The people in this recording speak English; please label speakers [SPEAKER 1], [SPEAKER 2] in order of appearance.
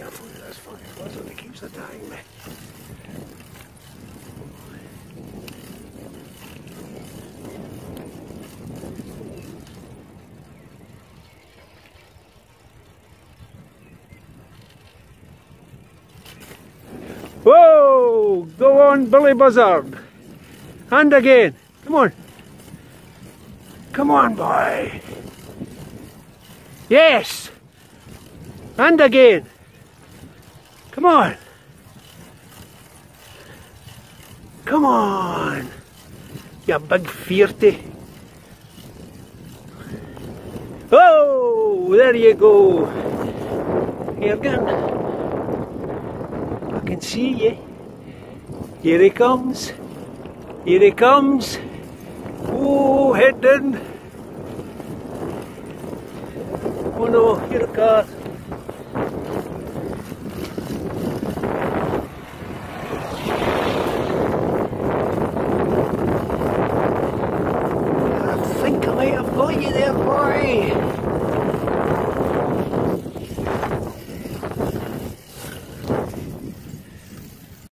[SPEAKER 1] this fucking buzzard that keeps attacking me. Whoa! Go on, Billy Buzzard. And again. Come on. Come on, boy. Yes. And again. Come on. Come on. You big fearty. Oh, there you go. Here again. I can see you. Here he comes. Here he comes. Oh, head down. Oh no, here it comes. I think I might have